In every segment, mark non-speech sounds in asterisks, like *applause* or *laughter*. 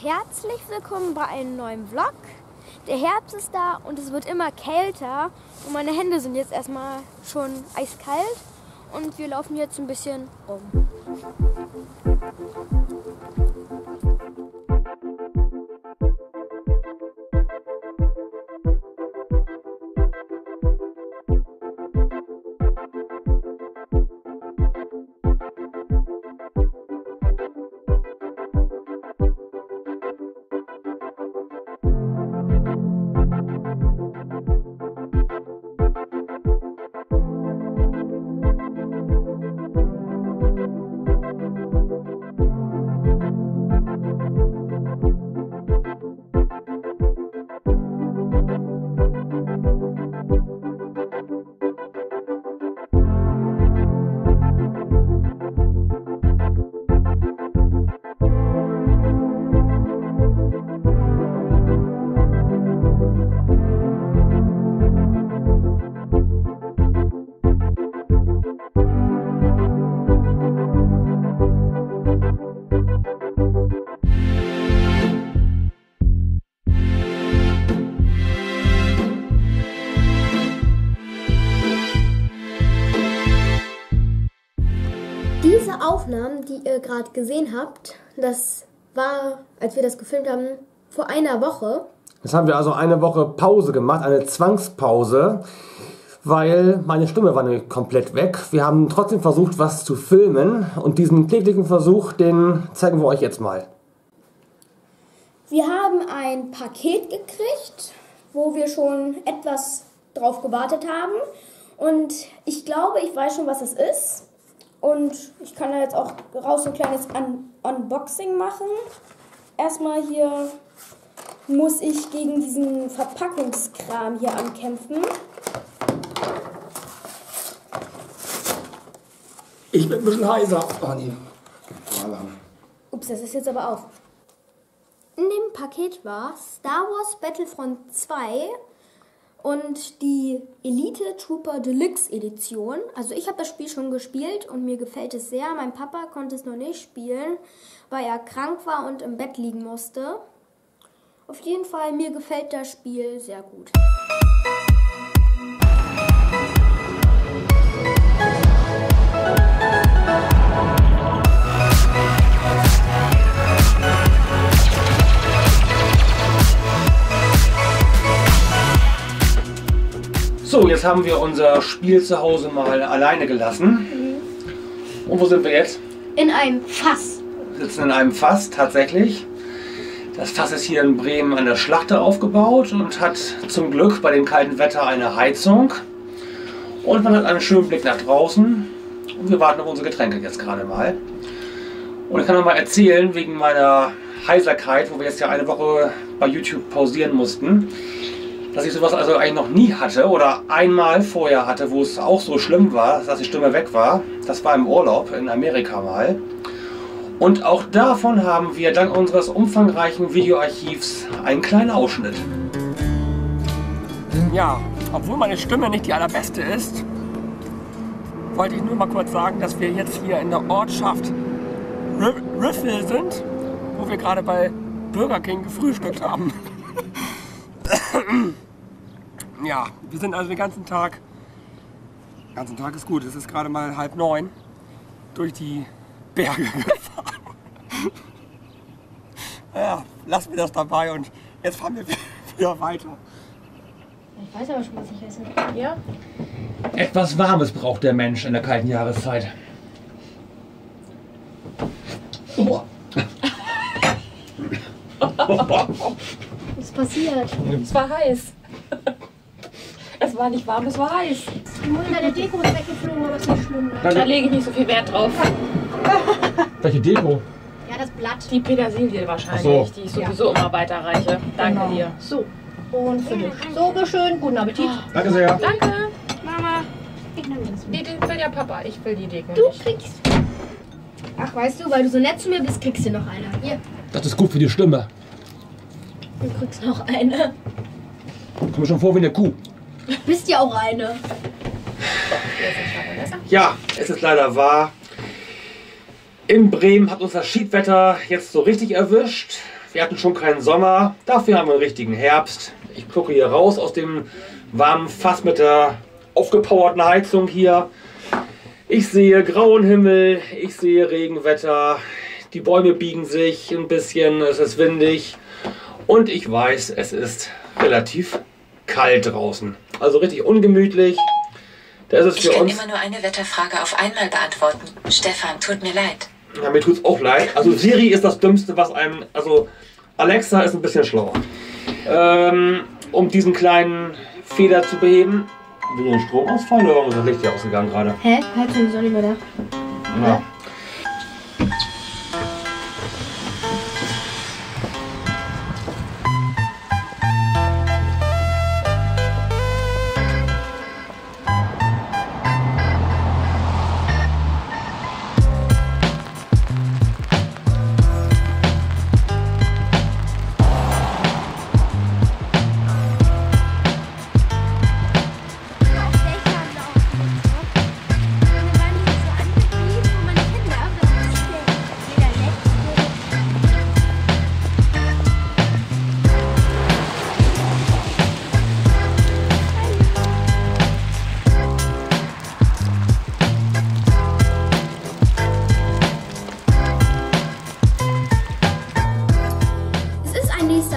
Herzlich willkommen bei einem neuen Vlog. Der Herbst ist da und es wird immer kälter und meine Hände sind jetzt erstmal schon eiskalt und wir laufen jetzt ein bisschen rum. Aufnahmen, die ihr gerade gesehen habt, das war, als wir das gefilmt haben, vor einer Woche. Jetzt haben wir also eine Woche Pause gemacht, eine Zwangspause, weil meine Stimme war nämlich komplett weg. Wir haben trotzdem versucht, was zu filmen und diesen kläglichen Versuch, den zeigen wir euch jetzt mal. Wir haben ein Paket gekriegt, wo wir schon etwas drauf gewartet haben. Und ich glaube, ich weiß schon, was es ist. Und ich kann da jetzt auch raus so ein kleines Un Unboxing machen. Erstmal hier muss ich gegen diesen Verpackungskram hier ankämpfen. Ich bin ein bisschen heiser. Oh nee. Ups, das ist jetzt aber auf. In dem Paket war Star Wars Battlefront 2 und die Elite Trooper Deluxe Edition. Also ich habe das Spiel schon gespielt und mir gefällt es sehr. Mein Papa konnte es noch nicht spielen, weil er krank war und im Bett liegen musste. Auf jeden Fall, mir gefällt das Spiel sehr gut. So, jetzt haben wir unser Spiel zu Hause mal alleine gelassen. Und wo sind wir jetzt? In einem Fass. Wir sitzen in einem Fass tatsächlich. Das Fass ist hier in Bremen an der Schlachte aufgebaut und hat zum Glück bei dem kalten Wetter eine Heizung. Und man hat einen schönen Blick nach draußen. Und wir warten auf unsere Getränke jetzt gerade mal. Und ich kann noch mal erzählen, wegen meiner Heiserkeit, wo wir jetzt ja eine Woche bei YouTube pausieren mussten, dass ich sowas also eigentlich noch nie hatte oder einmal vorher hatte, wo es auch so schlimm war, dass die Stimme weg war. Das war im Urlaub in Amerika mal. Und auch davon haben wir dank unseres umfangreichen Videoarchivs einen kleinen Ausschnitt. Ja, obwohl meine Stimme nicht die allerbeste ist, wollte ich nur mal kurz sagen, dass wir jetzt hier in der Ortschaft Ri- Riffel sind, wo wir gerade bei Burger King gefrühstückt haben. Ja, wir sind also den ganzen Tag, den ganzen Tag ist gut, es ist gerade mal halb neun, durch die Berge *laughs* gefahren. ja, lassen wir das dabei und jetzt fahren wir *laughs* wieder weiter. Ich weiß aber schon, was ich esse. Ja? Etwas Warmes braucht der Mensch in der kalten Jahreszeit. Oh. Was ist passiert? Es war heiß. Es war nicht warm, es war heiß. Die Mutter der Deko ist weggeflogen, aber ist nicht schlimm. Ne? Da lege ich nicht so viel Wert drauf. *laughs* Welche Deko? Ja, das Blatt. Die Petersilie wahrscheinlich, so. die ich sowieso immer weiterreiche. Danke Genau. dir. So. Und für dich. So, schön. Guten Appetit. Danke sehr. Danke, Mama. Ich nehme das. Die, die will ja Papa, ich will die Deko Du nicht. kriegst. Ach, weißt du, weil du so nett zu mir bist, kriegst du noch eine. Hier, Das ist gut für die Stimme. du kriegst noch eine. Komm mir schon vor wie eine Kuh. Bist ja auch eine. Ja, es ist leider wahr. In Bremen hat uns das Schiedwetter jetzt so richtig erwischt. Wir hatten schon keinen Sommer, dafür haben wir einen richtigen Herbst. Ich gucke hier raus aus dem warmen Fass mit der aufgepowerten Heizung hier. Ich sehe grauen Himmel, ich sehe Regenwetter, die Bäume biegen sich ein bisschen, es ist windig und ich weiß, es ist relativ kalt draußen. Also richtig ungemütlich. Da ist es Ich für kann uns. immer nur eine Wetterfrage auf einmal beantworten. Stefan, tut mir leid. Ja, mir tut's auch leid. Also Siri ist das Dümmste, was einem. Also Alexa ist ein bisschen schlauer. Ähm, um diesen kleinen Fehler zu beheben. Wie ein Stromausfall oder warum ist das Licht hier ausgegangen gerade? Hä? Ist auch nicht mehr da. Ja.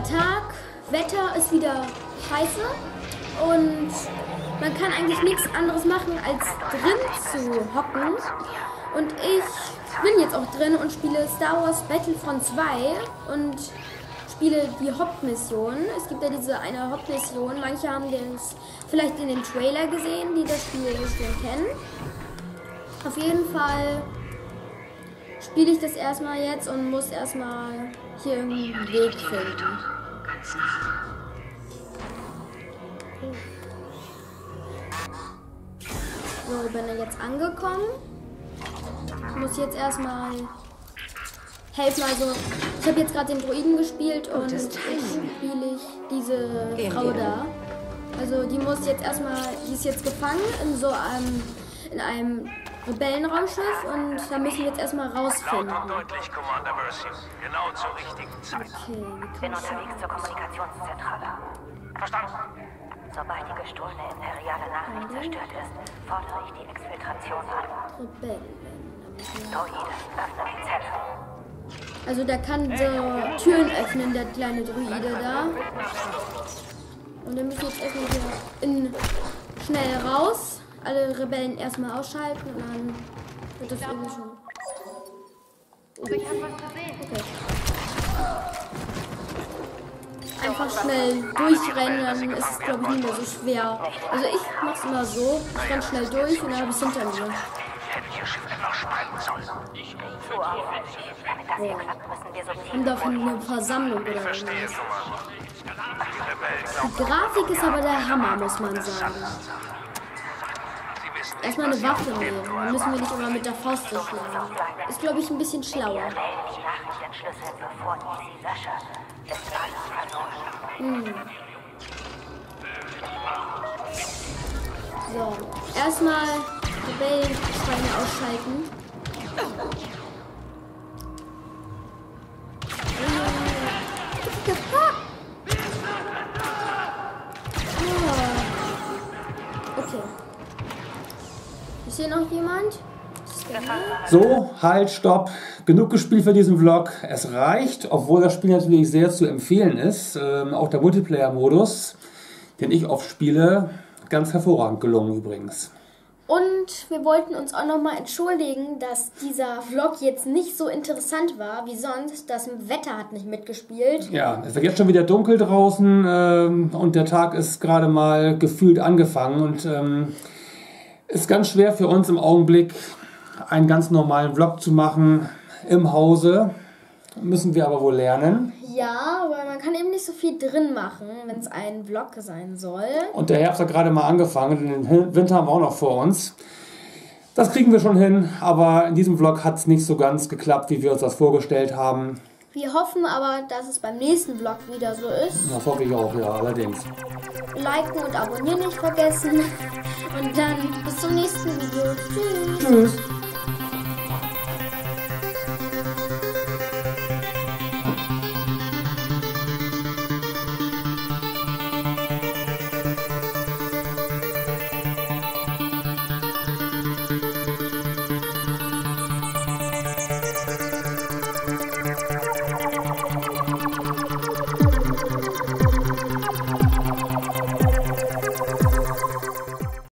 Nächster Tag, Wetter ist wieder scheiße und man kann eigentlich nichts anderes machen, als drin zu hocken. Und ich bin jetzt auch drin und spiele Star Wars Battlefront 2 und spiele die Hauptmission. Es gibt ja diese eine Hauptmission, manche haben das vielleicht in den Trailer gesehen, die das Spiel schon kennen. Auf jeden Fall spiele ich das erstmal jetzt und muss erstmal hier irgendwie einen Weg finden. So, bin ich jetzt angekommen. Ich muss jetzt erstmal helfen. Also, ich habe jetzt gerade den Druiden gespielt und jetzt spiele ich diese Frau da. Also, die muss jetzt erstmal, die ist jetzt gefangen in so einem, in einem Rebellenraumschiff und da müssen wir jetzt erstmal rausfinden. Laut und deutlich, Commander Mercy. Genau zur richtigen Zeit. Okay, Bin unterwegs zur Kommunikationszentrale. Verstanden? Sobald die gestohlene imperiale Nachricht zerstört ist, fordere ich die Exfiltration an. Rebellen. Wir- Droide, öffne die Zelle. Also der kann so Türen öffnen, der kleine Druide da. Und wir müssen jetzt erstmal hier in, schnell raus. Alle Rebellen erstmal ausschalten und dann wird das irgendwie schon. Okay. Einfach schnell durchrennen, dann ist es glaube ich nicht mehr so schwer. Also ich mach's immer so, ich renn schnell durch und dann habe ich hinter mir. So Und doch eine Versammlung oder irgendwas. Die Grafik ist aber der Hammer, muss man sagen. Erstmal eine Waffe nehmen. Dann müssen wir nicht immer mit der Faust durchschlagen. Ist, glaube ich, ein bisschen schlauer. Verloren. So, erstmal Rebellenschweine ausschalten. Ah. Hier noch jemand? So, halt, stopp. Genug gespielt für diesen Vlog. Es reicht, obwohl das Spiel natürlich sehr zu empfehlen ist. Ähm, auch der Multiplayer-Modus, den ich oft spiele, ganz hervorragend gelungen übrigens. Und wir wollten uns auch nochmal entschuldigen, dass dieser Vlog jetzt nicht so interessant war wie sonst. Das Wetter hat nicht mitgespielt. Ja, es wird jetzt schon wieder dunkel draußen ähm, und der Tag ist gerade mal gefühlt angefangen und ähm, ist ganz schwer für uns im Augenblick einen ganz normalen Vlog zu machen im Hause. Müssen wir aber wohl lernen. Ja, aber man kann eben nicht so viel drin machen, wenn es ein Vlog sein soll. Und der Herbst hat gerade mal angefangen, den Winter haben wir auch noch vor uns. Das kriegen wir schon hin, aber in diesem Vlog hat es nicht so ganz geklappt, wie wir uns das vorgestellt haben. Wir hoffen aber, dass es beim nächsten Vlog wieder so ist. Das hoffe ich auch, ja, allerdings. Liken und abonnieren nicht vergessen. *laughs* Und dann bis zum nächsten Video. Tschüss. Tschüss.